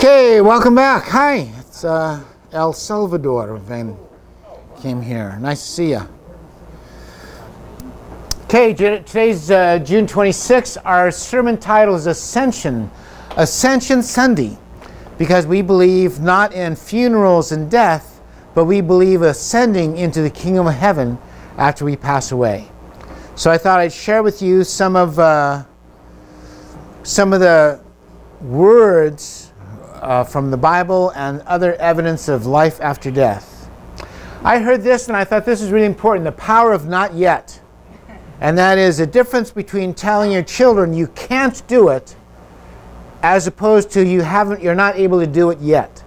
Okay, welcome back. Hi, it's uh, El Salvador Van came here. Nice to see you. Okay, today's uh, June 26th. Our sermon title is Ascension, Ascension Sunday, because we believe not in funerals and death, but we believe ascending into the kingdom of heaven after we pass away. So I thought I'd share with you some of uh, some of the words uh, from the Bible and other evidence of life after death. I heard this and I thought this is really important the power of not yet. And that is a difference between telling your children you can't do it as opposed to you haven't, you're not able to do it yet.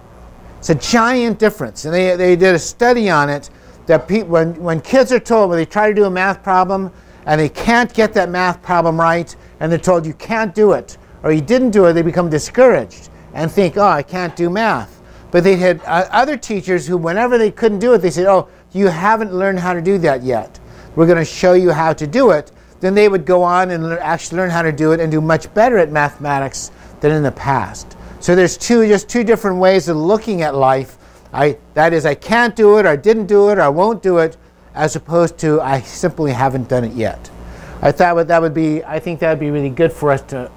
It's a giant difference. And they, they did a study on it that pe- when, when kids are told, when they try to do a math problem and they can't get that math problem right, and they're told you can't do it, or you didn't do it, they become discouraged and think, oh, I can't do math. But they had uh, other teachers who, whenever they couldn't do it, they said, oh, you haven't learned how to do that yet. We're going to show you how to do it. Then they would go on and actually learn how to do it and do much better at mathematics than in the past. So there's two, just two different ways of looking at life. I, that is, I can't do it, or I didn't do it, or I won't do it, as opposed to I simply haven't done it yet. I thought that would be, I think that would be really good for us to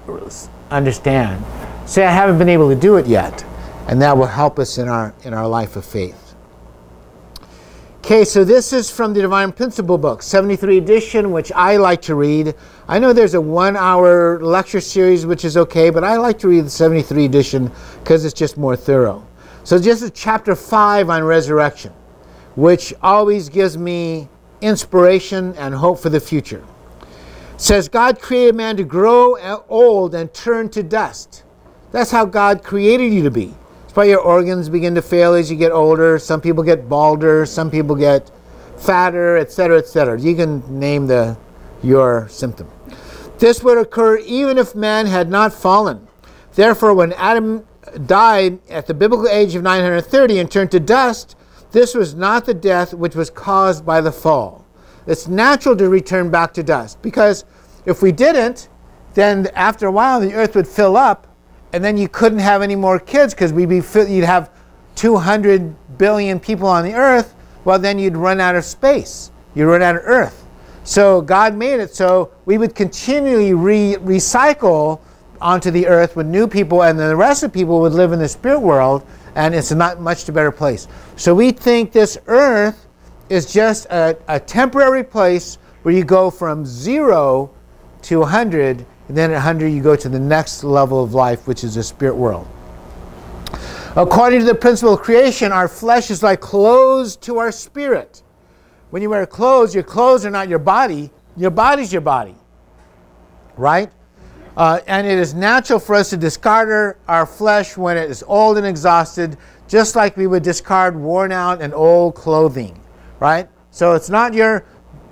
understand. Say, I haven't been able to do it yet. And that will help us in our, in our life of faith. Okay, so this is from the Divine Principle book, 73 edition, which I like to read. I know there's a one hour lecture series, which is okay, but I like to read the 73 edition because it's just more thorough. So, this is chapter 5 on resurrection, which always gives me inspiration and hope for the future. It says, God created man to grow uh, old and turn to dust. That's how God created you to be. That's why your organs begin to fail as you get older. Some people get balder, some people get fatter, etc., etc. You can name the your symptom. This would occur even if man had not fallen. Therefore, when Adam died at the biblical age of 930 and turned to dust, this was not the death which was caused by the fall. It's natural to return back to dust because if we didn't, then after a while the earth would fill up and then you couldn't have any more kids because we'd be you'd have 200 billion people on the earth. Well, then you'd run out of space. You'd run out of earth. So God made it so we would continually re- recycle onto the earth with new people, and then the rest of people would live in the spirit world, and it's not much to better place. So we think this earth is just a, a temporary place where you go from zero to 100 and then at 100, you go to the next level of life, which is the spirit world. According to the principle of creation, our flesh is like clothes to our spirit. When you wear clothes, your clothes are not your body, your body's your body. Right? Uh, and it is natural for us to discard our, our flesh when it is old and exhausted, just like we would discard worn out and old clothing. Right? So it's not your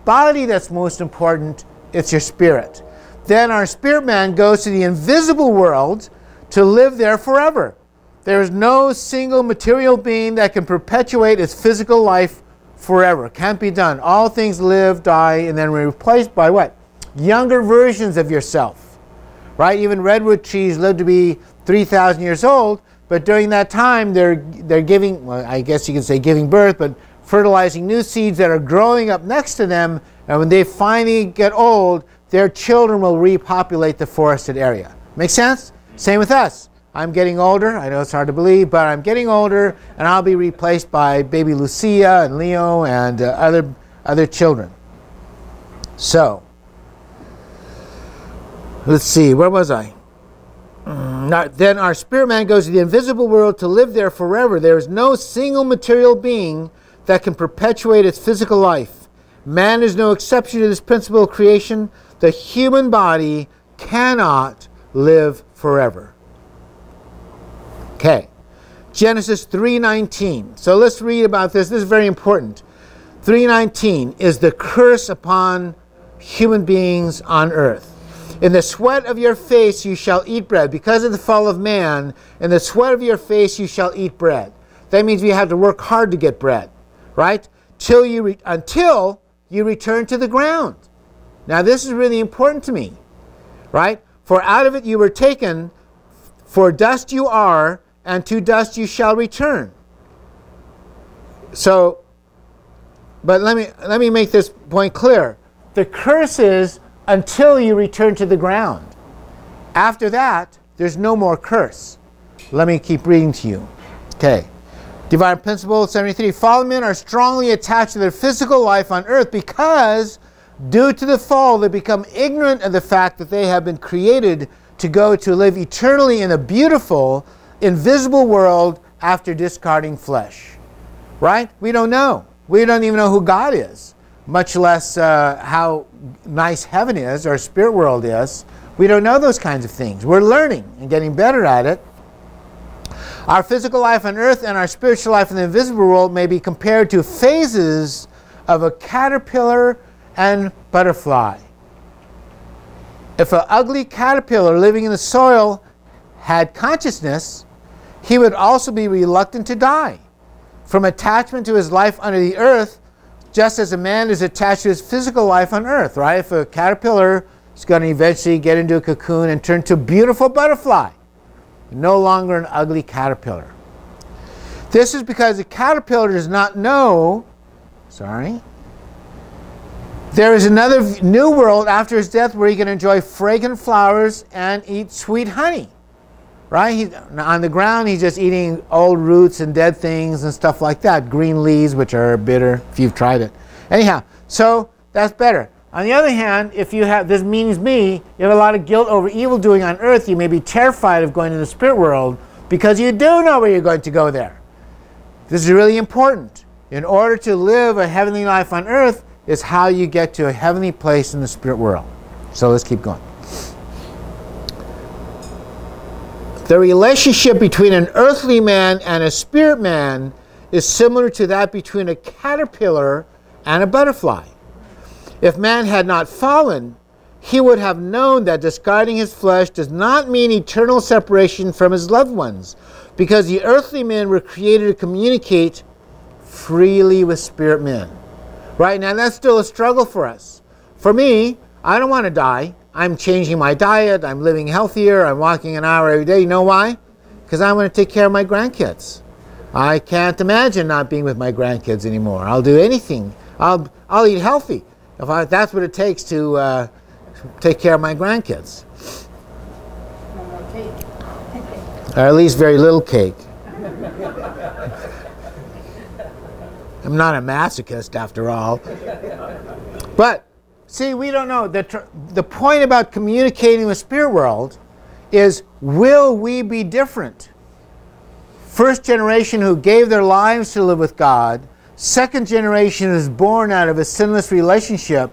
body that's most important, it's your spirit. Then our spirit man goes to the invisible world to live there forever. There is no single material being that can perpetuate its physical life forever. Can't be done. All things live, die, and then replaced by what? Younger versions of yourself. Right? Even redwood trees live to be 3,000 years old, but during that time they're, they're giving, well, I guess you can say giving birth, but fertilizing new seeds that are growing up next to them. And when they finally get old, their children will repopulate the forested area. Make sense? Same with us. I'm getting older. I know it's hard to believe, but I'm getting older, and I'll be replaced by baby Lucia and Leo and uh, other, other children. So, let's see, where was I? Mm, then our spirit man goes to the invisible world to live there forever. There is no single material being that can perpetuate its physical life. Man is no exception to this principle of creation the human body cannot live forever. Okay. Genesis 3:19. So let's read about this. This is very important. 3:19 is the curse upon human beings on earth. In the sweat of your face you shall eat bread. Because of the fall of man, in the sweat of your face you shall eat bread. That means you have to work hard to get bread, right? Till you until you return to the ground. Now, this is really important to me, right? For out of it you were taken, for dust you are, and to dust you shall return. So, but let me let me make this point clear. The curse is until you return to the ground. After that, there's no more curse. Let me keep reading to you. Okay. Divine Principle 73 Fallen men are strongly attached to their physical life on earth because, due to the fall, they become ignorant of the fact that they have been created to go to live eternally in a beautiful, invisible world after discarding flesh. Right? We don't know. We don't even know who God is, much less uh, how nice heaven is or spirit world is. We don't know those kinds of things. We're learning and getting better at it. Our physical life on earth and our spiritual life in the invisible world may be compared to phases of a caterpillar and butterfly. If an ugly caterpillar living in the soil had consciousness, he would also be reluctant to die from attachment to his life under the earth, just as a man is attached to his physical life on earth, right? If a caterpillar is going to eventually get into a cocoon and turn to a beautiful butterfly, no longer an ugly caterpillar. This is because the caterpillar does not know, sorry, there is another new world after his death where he can enjoy fragrant flowers and eat sweet honey. Right? He, on the ground, he's just eating old roots and dead things and stuff like that. Green leaves, which are bitter if you've tried it. Anyhow, so that's better. On the other hand, if you have, this means me, you have a lot of guilt over evil doing on earth, you may be terrified of going to the spirit world because you do know where you're going to go there. This is really important. In order to live a heavenly life on earth is how you get to a heavenly place in the spirit world. So let's keep going. The relationship between an earthly man and a spirit man is similar to that between a caterpillar and a butterfly. If man had not fallen, he would have known that discarding his flesh does not mean eternal separation from his loved ones, because the earthly men were created to communicate freely with spirit men. Right now, that's still a struggle for us. For me, I don't want to die. I'm changing my diet. I'm living healthier. I'm walking an hour every day. You know why? Because I want to take care of my grandkids. I can't imagine not being with my grandkids anymore. I'll do anything. I'll, I'll eat healthy. If I, that's what it takes to uh, take care of my grandkids. or at least very little cake. I'm not a masochist after all. But see, we don't know. The, the point about communicating with spirit world is will we be different? First generation who gave their lives to live with God Second generation is born out of a sinless relationship.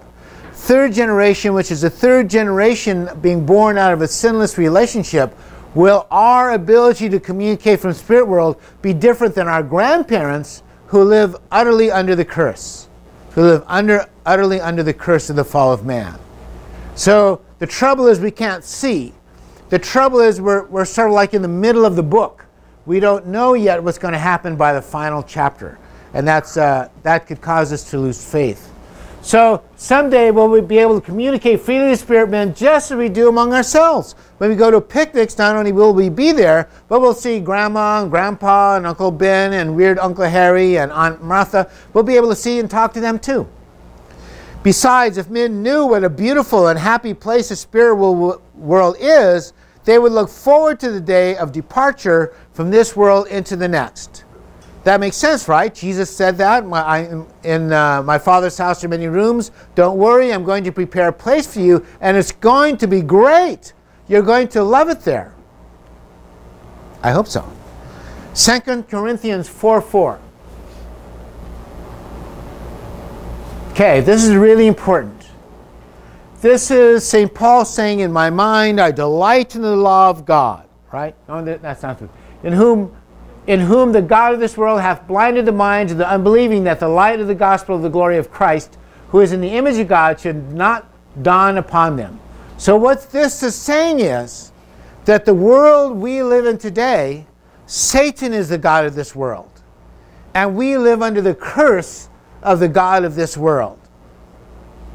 Third generation, which is the third generation being born out of a sinless relationship, will our ability to communicate from spirit world be different than our grandparents who live utterly under the curse, who live under utterly under the curse of the fall of man. So the trouble is we can't see. The trouble is we're, we're sort of like in the middle of the book. We don't know yet what's going to happen by the final chapter and that's, uh, that could cause us to lose faith. So someday will we'll be able to communicate freely with spirit men just as we do among ourselves. When we go to picnics, not only will we be there, but we'll see Grandma and Grandpa and Uncle Ben and weird Uncle Harry and Aunt Martha. We'll be able to see and talk to them too. Besides, if men knew what a beautiful and happy place the spirit world is, they would look forward to the day of departure from this world into the next. That makes sense, right? Jesus said that. My, I, in uh, my Father's house are many rooms. Don't worry, I'm going to prepare a place for you, and it's going to be great. You're going to love it there. I hope so. 2 Corinthians 4 4. Okay, this is really important. This is St. Paul saying, In my mind, I delight in the law of God. Right? No, that's not true. In whom in whom the God of this world hath blinded the minds of the unbelieving, that the light of the gospel of the glory of Christ, who is in the image of God, should not dawn upon them. So, what this is saying is that the world we live in today, Satan is the God of this world. And we live under the curse of the God of this world.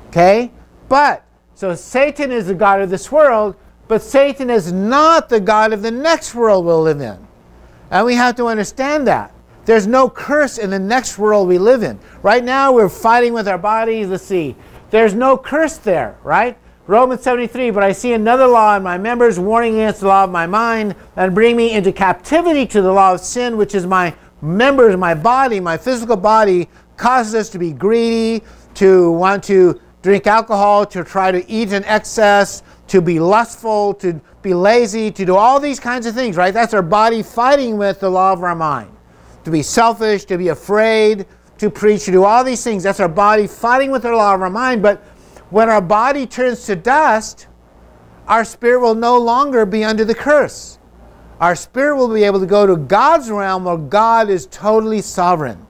Okay? But, so Satan is the God of this world, but Satan is not the God of the next world we'll live in. And we have to understand that. There's no curse in the next world we live in. Right now, we're fighting with our bodies. Let's see. There's no curse there, right? Romans 73, but I see another law in my members, warning against the law of my mind, and bring me into captivity to the law of sin, which is my members, my body, my physical body, causes us to be greedy, to want to drink alcohol, to try to eat in excess, to be lustful, to be lazy, to do all these kinds of things, right? That's our body fighting with the law of our mind. To be selfish, to be afraid, to preach, to do all these things. That's our body fighting with the law of our mind. But when our body turns to dust, our spirit will no longer be under the curse. Our spirit will be able to go to God's realm where God is totally sovereign.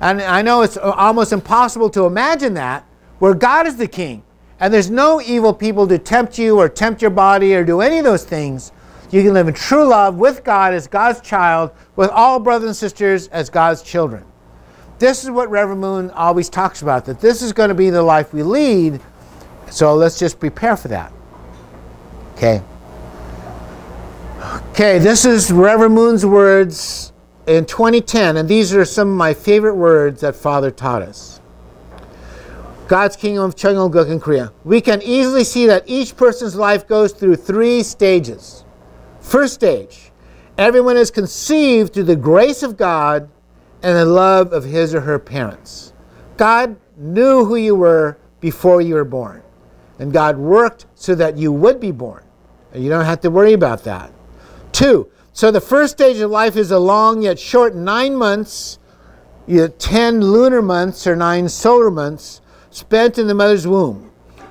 And I know it's almost impossible to imagine that, where God is the king. And there's no evil people to tempt you or tempt your body or do any of those things. You can live in true love with God as God's child, with all brothers and sisters as God's children. This is what Reverend Moon always talks about, that this is going to be the life we lead. So let's just prepare for that. Okay. Okay, this is Reverend Moon's words in 2010, and these are some of my favorite words that Father taught us. God's Kingdom of Cheongilguk in Korea. We can easily see that each person's life goes through three stages. First stage, everyone is conceived through the grace of God and the love of his or her parents. God knew who you were before you were born, and God worked so that you would be born. And you don't have to worry about that. Two, so the first stage of life is a long yet short nine months, 10 lunar months or nine solar months spent in the mother's womb.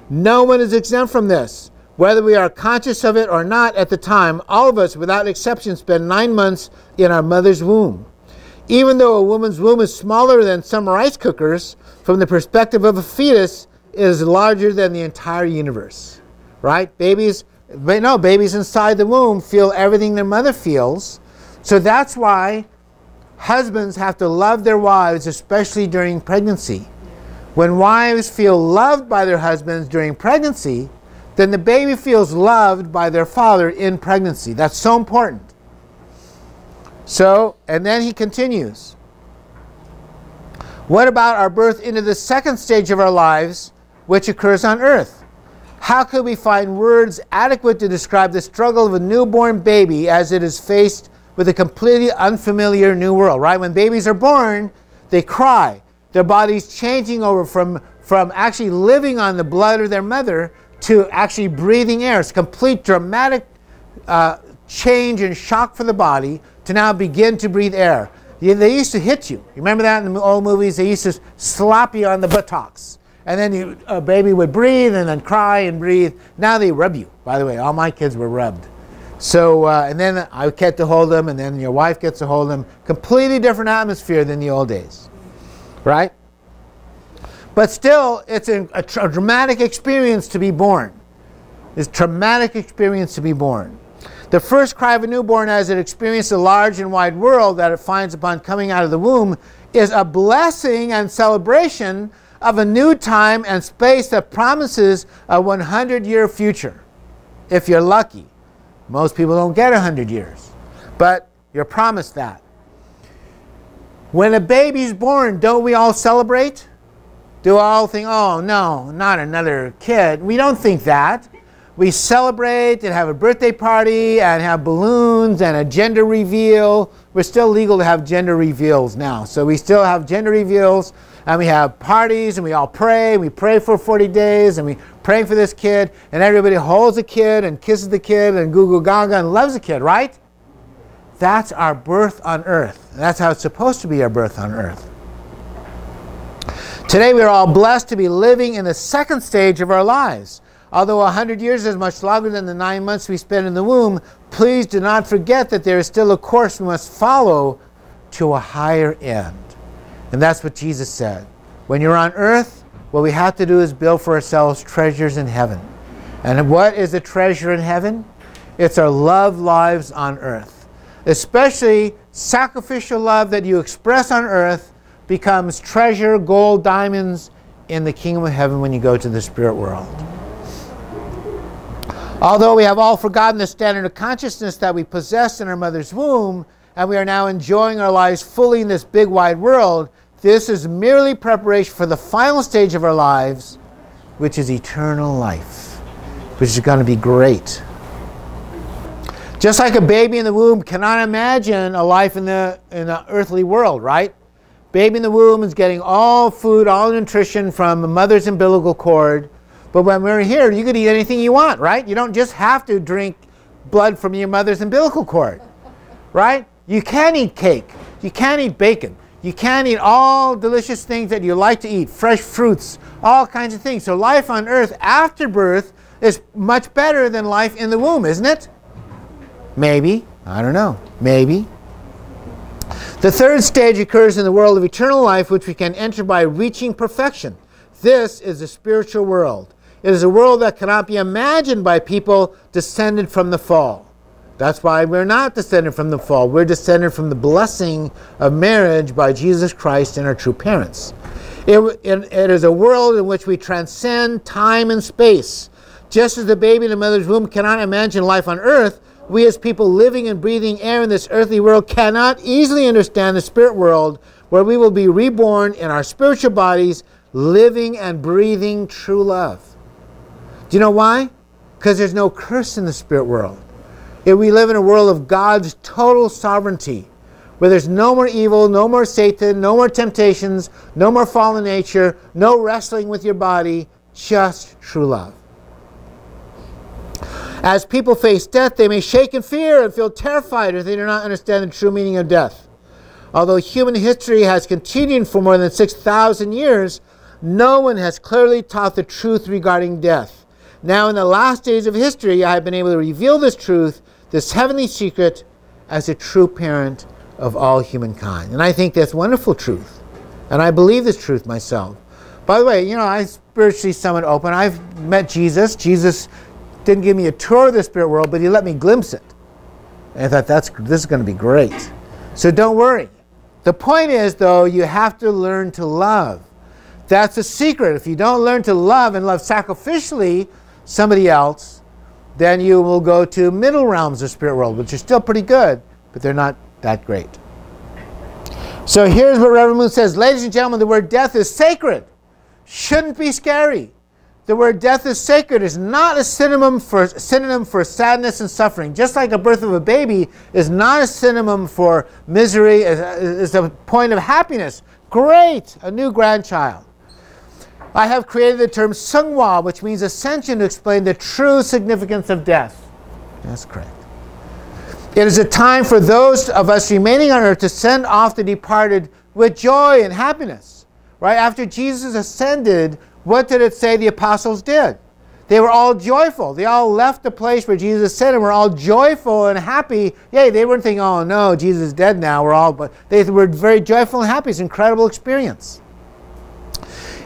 No one is exempt from this. Whether we are conscious of it or not at the time, all of us, without exception, spend nine months in our mother's womb. Even though a woman's womb is smaller than some rice cookers, from the perspective of a fetus, it is larger than the entire universe. Right? Babies, no, babies inside the womb feel everything their mother feels. So that's why husbands have to love their wives, especially during pregnancy. When wives feel loved by their husbands during pregnancy, then the baby feels loved by their father in pregnancy. That's so important. So, and then he continues. What about our birth into the second stage of our lives, which occurs on earth? How could we find words adequate to describe the struggle of a newborn baby as it is faced with a completely unfamiliar new world, right? When babies are born, they cry. Their body's changing over from, from actually living on the blood of their mother to actually breathing air. It's complete dramatic uh, change and shock for the body to now begin to breathe air. They used to hit you. You remember that in the old movies? They used to slap you on the buttocks. And then you, a baby would breathe and then cry and breathe. Now they rub you. By the way, all my kids were rubbed. So, uh, and then I get to hold them, and then your wife gets to hold them. Completely different atmosphere than the old days right? But still, it's a, a, a dramatic experience to be born. It's a traumatic experience to be born. The first cry of a newborn as it experiences the large and wide world that it finds upon coming out of the womb is a blessing and celebration of a new time and space that promises a 100 year future. If you're lucky. Most people don't get 100 years, but you're promised that. When a baby's born, don't we all celebrate? Do all think, oh no, not another kid? We don't think that. We celebrate and have a birthday party and have balloons and a gender reveal. We're still legal to have gender reveals now. So we still have gender reveals and we have parties and we all pray. We pray for 40 days and we pray for this kid and everybody holds the kid and kisses the kid and goo goo gaga and loves the kid, right? That's our birth on earth. That's how it's supposed to be our birth on earth. Today we are all blessed to be living in the second stage of our lives. Although 100 years is much longer than the nine months we spent in the womb, please do not forget that there is still a course we must follow to a higher end. And that's what Jesus said. When you're on earth, what we have to do is build for ourselves treasures in heaven. And what is a treasure in heaven? It's our love lives on earth especially sacrificial love that you express on earth becomes treasure, gold, diamonds in the kingdom of heaven when you go to the spirit world. Although we have all forgotten the standard of consciousness that we possessed in our mother's womb, and we are now enjoying our lives fully in this big wide world, this is merely preparation for the final stage of our lives, which is eternal life, which is going to be great. Just like a baby in the womb cannot imagine a life in the, in the earthly world, right? Baby in the womb is getting all food, all nutrition from the mother's umbilical cord. But when we're here, you could eat anything you want, right? You don't just have to drink blood from your mother's umbilical cord, right? You can eat cake. You can eat bacon. You can eat all delicious things that you like to eat, fresh fruits, all kinds of things. So life on earth after birth is much better than life in the womb, isn't it? Maybe. I don't know. Maybe. The third stage occurs in the world of eternal life, which we can enter by reaching perfection. This is the spiritual world. It is a world that cannot be imagined by people descended from the fall. That's why we're not descended from the fall. We're descended from the blessing of marriage by Jesus Christ and our true parents. It, it, it is a world in which we transcend time and space. Just as the baby in the mother's womb cannot imagine life on earth, we as people living and breathing air in this earthly world cannot easily understand the spirit world where we will be reborn in our spiritual bodies, living and breathing true love. Do you know why? Because there's no curse in the spirit world. If we live in a world of God's total sovereignty, where there's no more evil, no more Satan, no more temptations, no more fallen nature, no wrestling with your body, just true love. As people face death, they may shake in fear and feel terrified if they do not understand the true meaning of death. Although human history has continued for more than 6,000 years, no one has clearly taught the truth regarding death. Now, in the last days of history, I have been able to reveal this truth, this heavenly secret, as a true parent of all humankind. And I think that's wonderful truth. And I believe this truth myself. By the way, you know, I spiritually somewhat open. I've met Jesus. Jesus didn't give me a tour of the spirit world, but he let me glimpse it. And I thought, that's, this is going to be great. So don't worry. The point is, though, you have to learn to love. That's the secret. If you don't learn to love and love sacrificially somebody else, then you will go to middle realms of spirit world, which are still pretty good, but they're not that great. So here's what Reverend Moon says Ladies and gentlemen, the word death is sacred. Shouldn't be scary. The word death is sacred is not a synonym for, synonym for sadness and suffering. Just like a birth of a baby is not a synonym for misery, it's a point of happiness. Great, a new grandchild. I have created the term seonghwa, which means ascension, to explain the true significance of death. That's correct. It is a time for those of us remaining on earth to send off the departed with joy and happiness. Right after Jesus ascended, what did it say the apostles did? They were all joyful. They all left the place where Jesus said and were all joyful and happy. Yay, they weren't thinking, oh no, Jesus is dead now. We're all, but they were very joyful and happy. It's an incredible experience.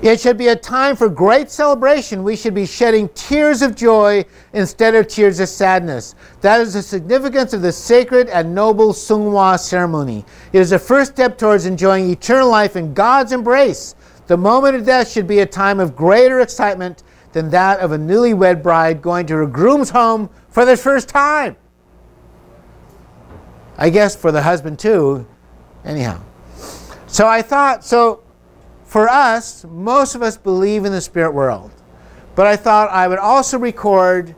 It should be a time for great celebration. We should be shedding tears of joy instead of tears of sadness. That is the significance of the sacred and noble Seonghwa ceremony. It is the first step towards enjoying eternal life in God's embrace. The moment of death should be a time of greater excitement than that of a newlywed bride going to her groom's home for the first time. I guess for the husband too. Anyhow. So I thought, so for us, most of us believe in the spirit world. But I thought I would also record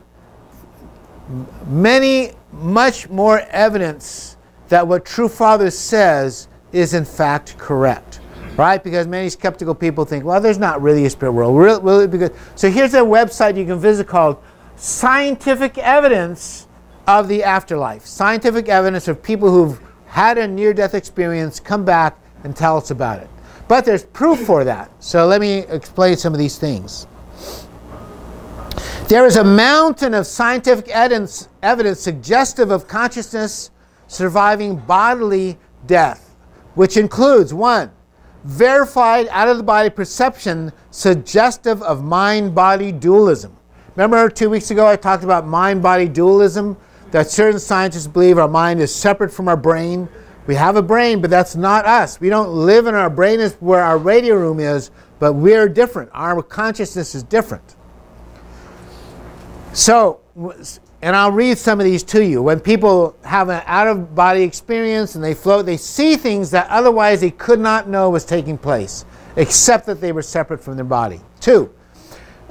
many, much more evidence that what True Father says is in fact correct right? Because many skeptical people think, well, there's not really a spirit world. So here's a website you can visit called Scientific Evidence of the Afterlife. Scientific evidence of people who've had a near-death experience come back and tell us about it. But there's proof for that. So let me explain some of these things. There is a mountain of scientific evidence, evidence suggestive of consciousness surviving bodily death, which includes one, verified out of the body perception suggestive of mind body dualism. Remember two weeks ago I talked about mind body dualism? That certain scientists believe our mind is separate from our brain. We have a brain, but that's not us. We don't live in our brain is where our radio room is, but we're different. Our consciousness is different. So, and I'll read some of these to you. When people have an out of body experience and they float, they see things that otherwise they could not know was taking place, except that they were separate from their body. Two,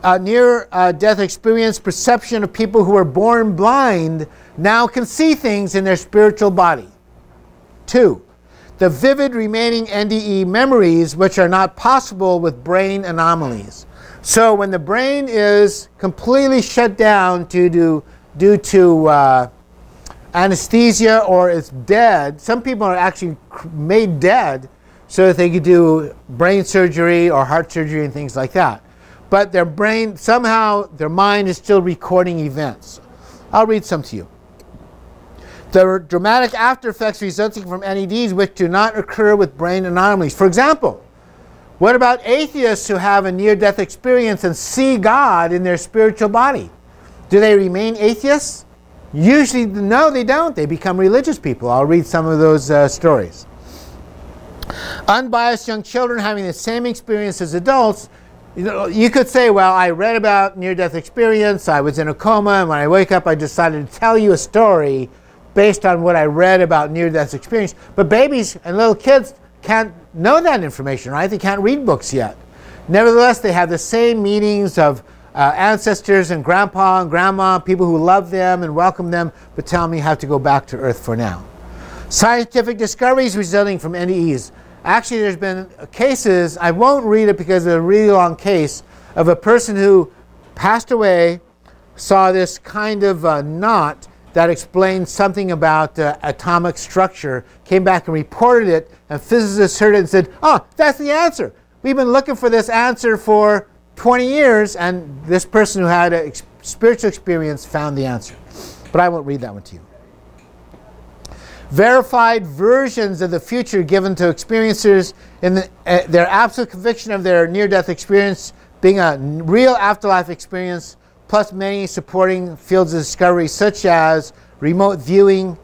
uh, near uh, death experience, perception of people who were born blind now can see things in their spiritual body. Two, the vivid remaining NDE memories, which are not possible with brain anomalies. So when the brain is completely shut down due to, due to uh, anesthesia or is dead, some people are actually made dead so that they could do brain surgery or heart surgery and things like that. But their brain, somehow, their mind is still recording events. I'll read some to you. The dramatic after effects resulting from NEDs which do not occur with brain anomalies. For example, what about atheists who have a near death experience and see God in their spiritual body? Do they remain atheists? Usually, no, they don't. They become religious people. I'll read some of those uh, stories. Unbiased young children having the same experience as adults. You, know, you could say, well, I read about near death experience, I was in a coma, and when I wake up, I decided to tell you a story based on what I read about near death experience. But babies and little kids can't know that information, right? They can't read books yet. Nevertheless, they have the same meanings of uh, ancestors and grandpa and grandma, people who love them and welcome them, but tell me how to go back to Earth for now. Scientific discoveries resulting from NDEs. Actually, there's been cases, I won't read it because it's a really long case, of a person who passed away, saw this kind of uh, knot that explained something about uh, atomic structure, came back and reported it, and physicists heard it and said, oh, that's the answer. We've been looking for this answer for 20 years, and this person who had a ex spiritual experience found the answer. But I won't read that one to you. Verified versions of the future given to experiencers in the, uh, their absolute conviction of their near-death experience being a real afterlife experience plus many supporting fields of discovery such as remote viewing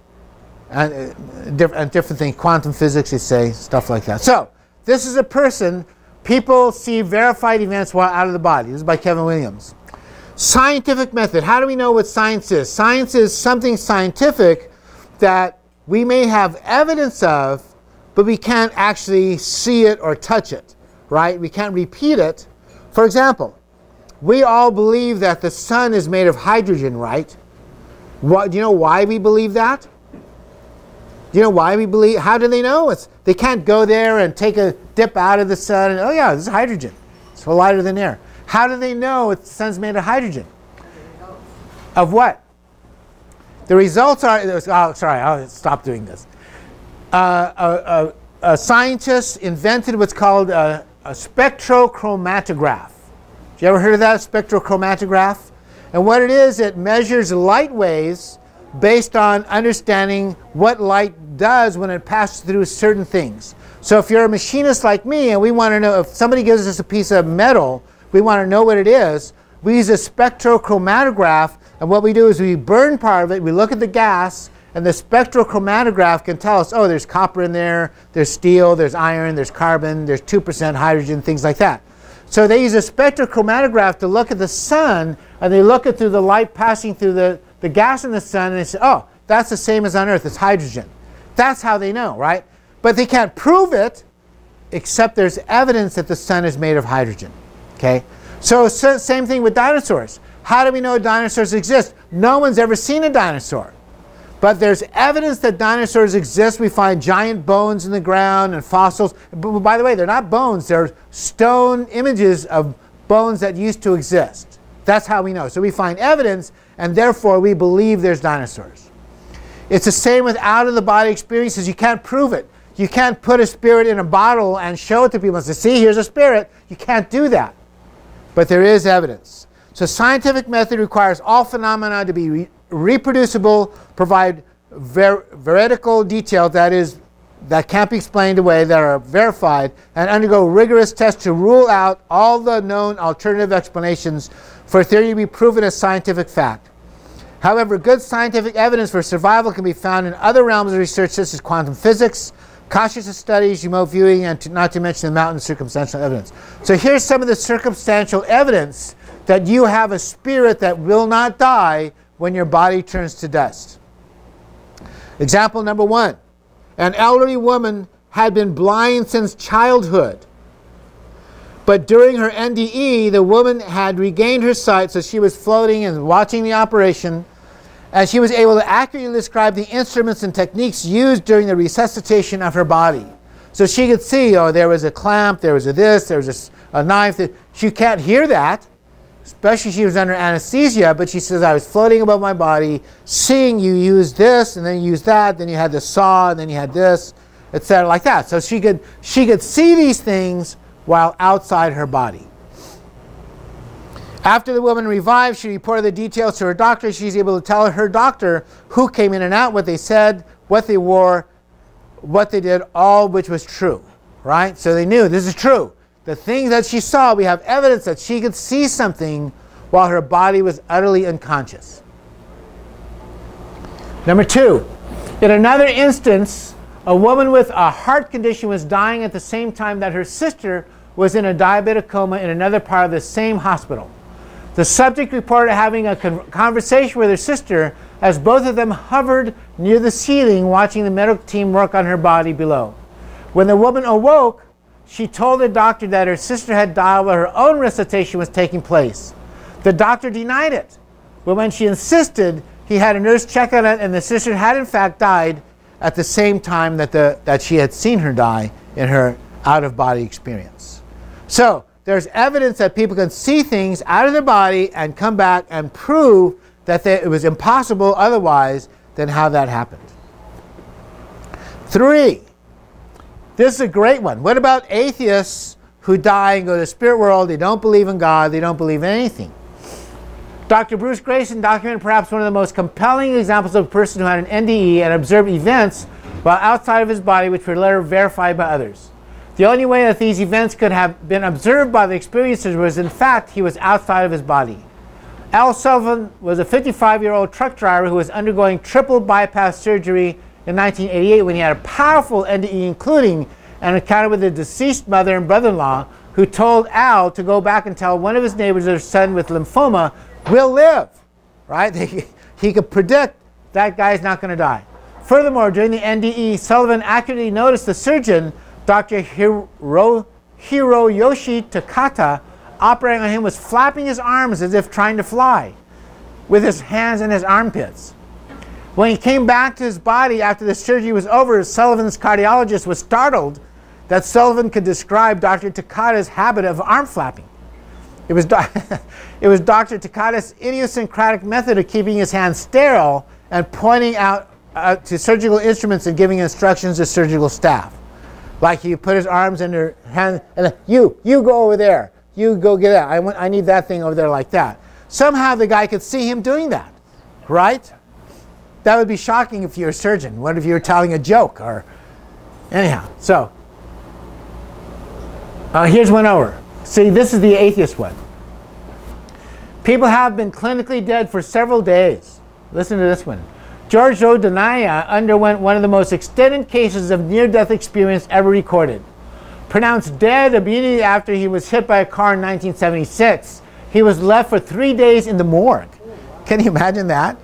and, uh, diff and different things, quantum physics, they say, stuff like that. So this is a person, people see verified events while out of the body. This is by Kevin Williams. Scientific method. How do we know what science is? Science is something scientific that we may have evidence of, but we can't actually see it or touch it, right? We can't repeat it. For example, we all believe that the sun is made of hydrogen, right? What, do you know why we believe that? Do you know why we believe? How do they know? It's, they can't go there and take a dip out of the sun oh yeah, this is hydrogen. It's lighter than air. How do they know the sun's made of hydrogen? Of what? The results are, oh, sorry, I'll stop doing this. Uh, a, a, a, scientist invented what's called a, a spectrochromatograph. Have you ever heard of that spectrochromatograph? And what it is, it measures light waves based on understanding what light does when it passes through certain things. So if you're a machinist like me and we want to know if somebody gives us a piece of metal, we want to know what it is, we use a spectrochromatograph and what we do is we burn part of it, we look at the gas, and the spectrochromatograph can tell us, oh, there's copper in there, there's steel, there's iron, there's carbon, there's 2% hydrogen, things like that. So they use a spectrochromatograph to look at the sun, and they look at through the light passing through the, the gas in the sun, and they say, oh, that's the same as on Earth, it's hydrogen. That's how they know, right? But they can't prove it, except there's evidence that the sun is made of hydrogen. Okay? So, so same thing with dinosaurs. How do we know dinosaurs exist? No one's ever seen a dinosaur. But there's evidence that dinosaurs exist. We find giant bones in the ground and fossils. But by the way, they're not bones, they're stone images of bones that used to exist. That's how we know. So we find evidence, and therefore we believe there's dinosaurs. It's the same with out of the body experiences. You can't prove it. You can't put a spirit in a bottle and show it to people and say, see, here's a spirit. You can't do that. But there is evidence. So scientific method requires all phenomena to be re reproducible, provide ver veridical details, that is, that can't be explained away, that are verified, and undergo rigorous tests to rule out all the known alternative explanations for a theory to be proven as scientific fact. However, good scientific evidence for survival can be found in other realms of research such as quantum physics, consciousness studies, remote viewing, and to, not to mention the mountain circumstantial evidence. So here's some of the circumstantial evidence that you have a spirit that will not die when your body turns to dust. Example number one an elderly woman had been blind since childhood. But during her NDE, the woman had regained her sight, so she was floating and watching the operation, and she was able to accurately describe the instruments and techniques used during the resuscitation of her body. So she could see, oh, there was a clamp, there was a this, there was a, a knife. She can't hear that, especially she was under anesthesia, but she says, I was floating above my body, seeing you use this, and then you use that, then you had the saw, and then you had this, etc., like that. So she could, she could see these things while outside her body. After the woman revived, she reported the details to her doctor. She's able to tell her doctor who came in and out, what they said, what they wore, what they did, all which was true. Right? So they knew this is true. The thing that she saw, we have evidence that she could see something while her body was utterly unconscious. Number two, in another instance, a woman with a heart condition was dying at the same time that her sister was in a diabetic coma in another part of the same hospital. The subject reported having a con conversation with her sister as both of them hovered near the ceiling watching the medical team work on her body below. When the woman awoke, she told the doctor that her sister had died while her own resuscitation was taking place. The doctor denied it, but when she insisted, he had a nurse check on it, and the sister had in fact died at the same time that, the, that she had seen her die in her out of body experience. So there's evidence that people can see things out of their body and come back and prove that they, it was impossible otherwise than how that happened. Three, this is a great one. What about atheists who die and go to the spirit world? They don't believe in God, they don't believe in anything. Dr. Bruce Greyson documented perhaps one of the most compelling examples of a person who had an NDE and observed events while outside of his body which were later verified by others. The only way that these events could have been observed by the experiencers was in fact he was outside of his body. Al Sullivan was a 55 year old truck driver who was undergoing triple bypass surgery in 1988 when he had a powerful NDE, including an encounter with a deceased mother and brother in law who told Al to go back and tell one of his neighbors their son with lymphoma will live. Right? he could predict that guy's not going to die. Furthermore, during the NDE, Sullivan accurately noticed the surgeon Dr. Hiro, Hiroyoshi Takata, operating on him, was flapping his arms as if trying to fly with his hands in his armpits. When he came back to his body after the surgery was over, Sullivan's cardiologist was startled that Sullivan could describe Dr. Takata's habit of arm flapping. It was, it was Dr. Takata's idiosyncratic method of keeping his hands sterile and pointing out uh, to surgical instruments and giving instructions to surgical staff. Like he put his arms in her hand and you, you go over there. You go get that. I, want, I need that thing over there like that. Somehow the guy could see him doing that, right? That would be shocking if you're a surgeon. What if you were telling a joke or anyhow? So uh, here's one over. See, this is the atheist one. People have been clinically dead for several days. Listen to this one. George Rodonaia underwent one of the most extended cases of near-death experience ever recorded. Pronounced dead immediately after he was hit by a car in 1976, he was left for three days in the morgue. Can you imagine that?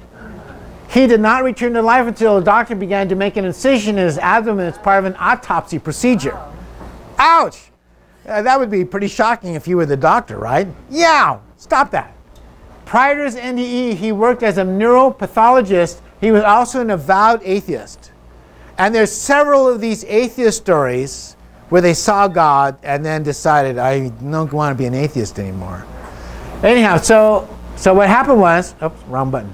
He did not return to life until a doctor began to make an incision in his abdomen as part of an autopsy procedure. Ouch! Uh, that would be pretty shocking if you were the doctor, right? Yeah, stop that. Prior to his NDE, he worked as a neuropathologist he was also an avowed atheist. And there's several of these atheist stories where they saw God and then decided, I don't want to be an atheist anymore. Anyhow, so, so what happened was, oops, wrong button.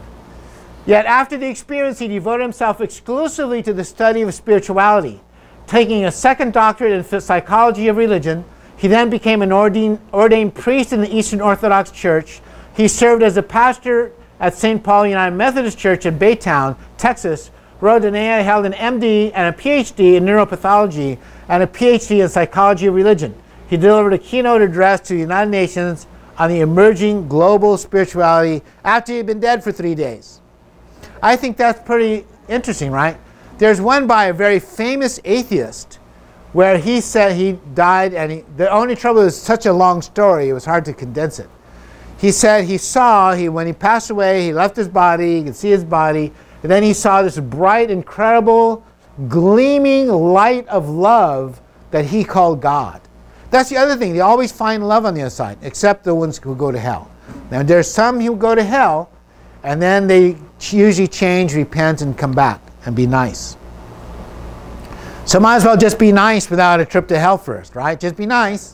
Yet after the experience, he devoted himself exclusively to the study of spirituality, taking a second doctorate in psychology of religion. He then became an ordained, ordained priest in the Eastern Orthodox Church. He served as a pastor at St. Paul United Methodist Church in Baytown, Texas, Rodonaia held an MD and a PhD in neuropathology and a PhD in psychology of religion. He delivered a keynote address to the United Nations on the emerging global spirituality after he had been dead for three days. I think that's pretty interesting, right? There's one by a very famous atheist where he said he died, and he, the only trouble is such a long story, it was hard to condense it. He said he saw, he, when he passed away, he left his body, he could see his body, and then he saw this bright, incredible, gleaming light of love that he called God. That's the other thing. They always find love on the other side, except the ones who go to hell. Now, there's some who go to hell, and then they usually change, repent, and come back and be nice. So might as well just be nice without a trip to hell first, right? Just be nice.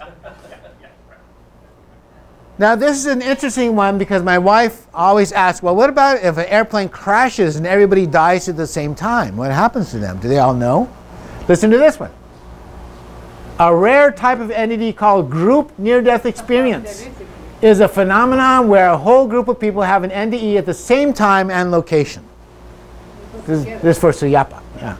Now, this is an interesting one because my wife always asks, well, what about if an airplane crashes and everybody dies at the same time? What happens to them? Do they all know? Listen to this one. A rare type of entity called group near death experience is a phenomenon where a whole group of people have an NDE at the same time and location. This, this is for Suyapa. Yeah.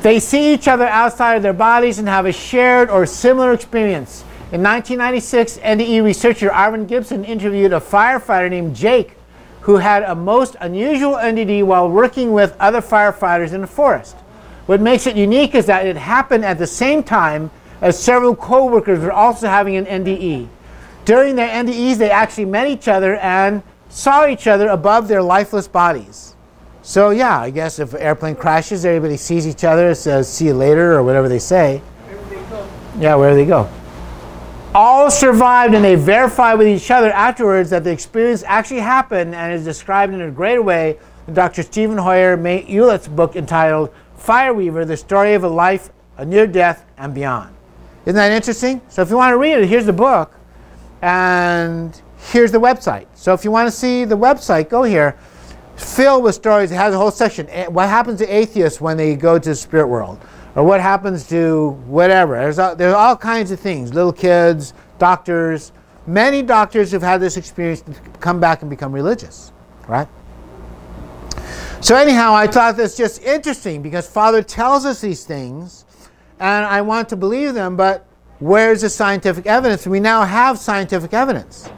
They see each other outside of their bodies and have a shared or similar experience. In 1996, NDE researcher Arvin Gibson interviewed a firefighter named Jake who had a most unusual NDE while working with other firefighters in the forest. What makes it unique is that it happened at the same time as several co-workers were also having an NDE. During their NDEs, they actually met each other and saw each other above their lifeless bodies. So yeah, I guess if an airplane crashes, everybody sees each other, says see you later or whatever they say. Yeah, where do they go? All survived and they verified with each other afterwards that the experience actually happened and is described in a greater way in Dr. Stephen Hoyer Hewlett's book entitled Fireweaver, The Story of a Life, a Near Death, and Beyond. Isn't that interesting? So if you want to read it, here's the book and here's the website. So if you want to see the website, go here filled with stories. It has a whole section. Eh, what happens to atheists when they go to the spirit world? Or what happens to whatever. There's all, there's all kinds of things. Little kids, doctors. Many doctors who've had this experience come back and become religious, right? So anyhow, I thought this just interesting because Father tells us these things, and I want to believe them, but where's the scientific evidence? We now have scientific evidence.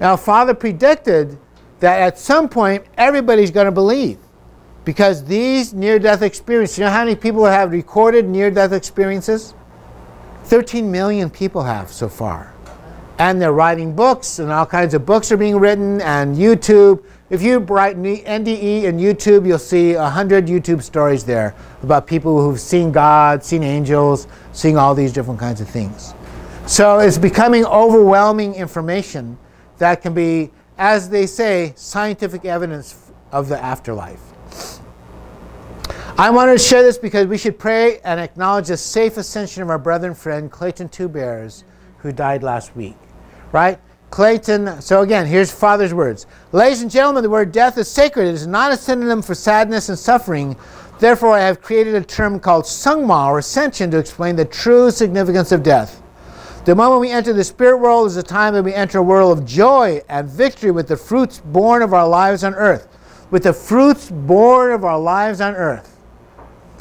Now, Father predicted that at some point everybody's going to believe. Because these near death experiences, you know how many people have recorded near death experiences? 13 million people have so far. And they're writing books, and all kinds of books are being written, and YouTube. If you write NDE and YouTube, you'll see 100 YouTube stories there about people who've seen God, seen angels, seeing all these different kinds of things. So it's becoming overwhelming information that can be as they say, scientific evidence of the afterlife. I wanted to share this because we should pray and acknowledge the safe ascension of our brother and friend Clayton Two Bears, who died last week. Right? Clayton, so again, here's Father's words. Ladies and gentlemen, the word death is sacred. It is not a synonym for sadness and suffering. Therefore, I have created a term called seonghwa or ascension to explain the true significance of death. The moment we enter the spirit world is the time that we enter a world of joy and victory with the fruits born of our lives on earth. With the fruits born of our lives on earth.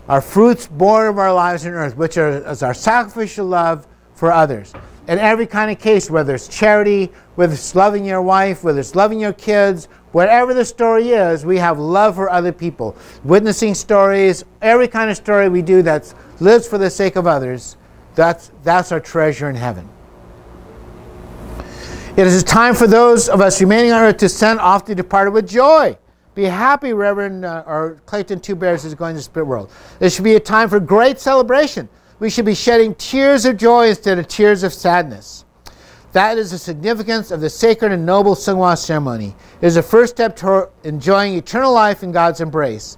Our fruits born of our lives on earth, which are, is our sacrificial love for others. In every kind of case, whether it's charity, whether it's loving your wife, whether it's loving your kids, whatever the story is, we have love for other people. Witnessing stories, every kind of story we do that lives for the sake of others that's, that's our treasure in heaven. It is time for those of us remaining on earth to send off the departed with joy. Be happy, Reverend uh, or Clayton Two Bears is going to the spirit world. There should be a time for great celebration. We should be shedding tears of joy instead of tears of sadness. That is the significance of the sacred and noble Seonghwa ceremony. It is the first step toward enjoying eternal life in God's embrace.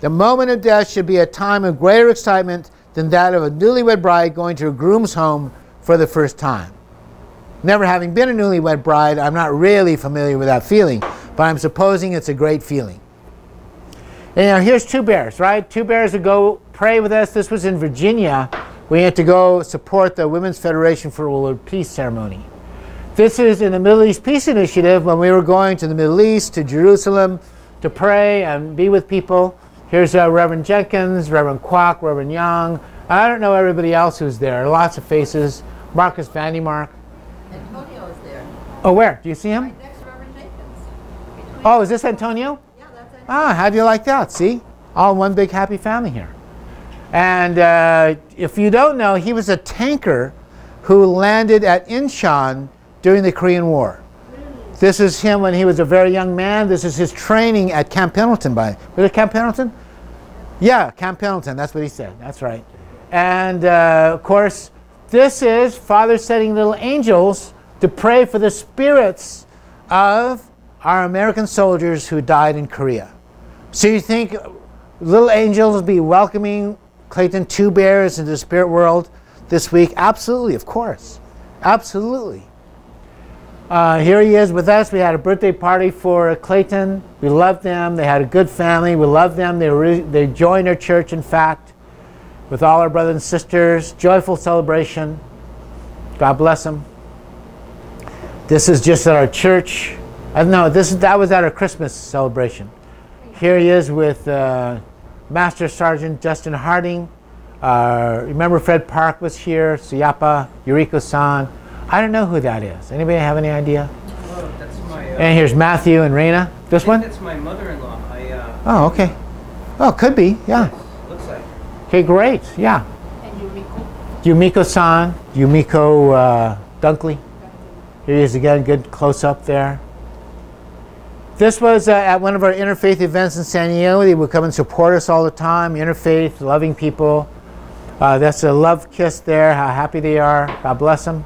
The moment of death should be a time of greater excitement than that of a newlywed bride going to a groom's home for the first time. Never having been a newlywed bride, I'm not really familiar with that feeling, but I'm supposing it's a great feeling. And now here's two bears, right? Two bears to go pray with us. This was in Virginia. We had to go support the Women's Federation for World Peace ceremony. This is in the Middle East Peace Initiative when we were going to the Middle East, to Jerusalem, to pray and be with people. Here's uh, Reverend Jenkins, Reverend Kwok, Reverend Young. I don't know everybody else who's there. Lots of faces. Marcus Vandymark. Antonio is there. Oh, where? Do you see him? Right next to Reverend Jenkins. Between Oh, is this Antonio? Yeah, that's Antonio. Ah, how do you like that? See? All one big happy family here. And uh, if you don't know, he was a tanker who landed at Incheon during the Korean War. Really? This is him when he was a very young man. This is his training at Camp Pendleton. By was it Camp Pendleton? Yeah, Camp Pendleton. That's what he said. That's right. And uh, of course, this is Father setting little angels to pray for the spirits of our American soldiers who died in Korea. So you think little angels will be welcoming Clayton Two Bears into the spirit world this week? Absolutely, of course. Absolutely. Uh, here he is with us. We had a birthday party for Clayton. We loved them. They had a good family. We loved them. They, they joined our church, in fact, with all our brothers and sisters. Joyful celebration. God bless them. This is just at our church. I know this is, that was at our Christmas celebration. Here he is with uh, Master Sergeant Justin Harding. Uh, remember Fred Park was here. Suyapa, Yuriko-san. I don't know who that is. Anybody have any idea? Oh, that's my. Uh, And here's Matthew and Raina. This I think one? That's my mother-in-law. I. Uh, Oh, okay. Oh, could be. Yeah. Looks like. Okay, great. Yeah. And Yuriko. Yumiko-san, Yumiko uh, Dunkley. Here he is again, good close up there. This was uh, at one of our interfaith events in San Diego. They would come and support us all the time. Interfaith, loving people. Uh, that's a love kiss there. How happy they are. God bless them.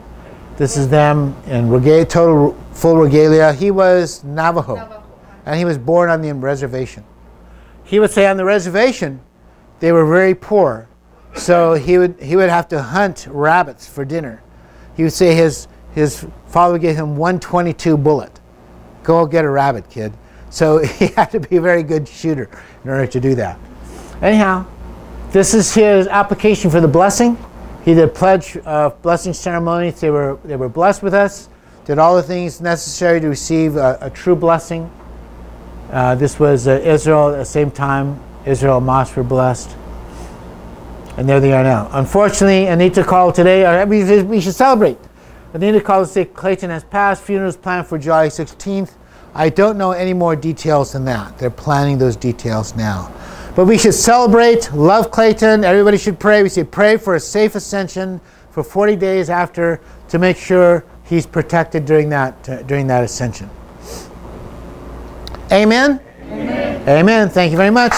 This is them in regalia, total full regalia. He was Navajo, Navajo. and he was born on the reservation. He would say on the reservation, they were very poor, so he would he would have to hunt rabbits for dinner. He would say his his father gave him 122 bullet. Go get a rabbit, kid. So he had to be a very good shooter in order to do that. Anyhow, this is his application for the blessing. He did pledge uh, blessing ceremonies. They were they were blessed with us. Did all the things necessary to receive a, a true blessing. Uh, this was uh, Israel at the same time. Israel and Moss were blessed. And there they are now. Unfortunately, Anita called today. We should celebrate. To say Clayton has passed. Funeral is planned for July 16th. I don't know any more details than that. They're planning those details now. But we should celebrate, love Clayton. Everybody should pray. We should pray for a safe ascension for 40 days after to make sure he's protected during that, uh, during that ascension. Amen? Amen. Amen. Thank you very much.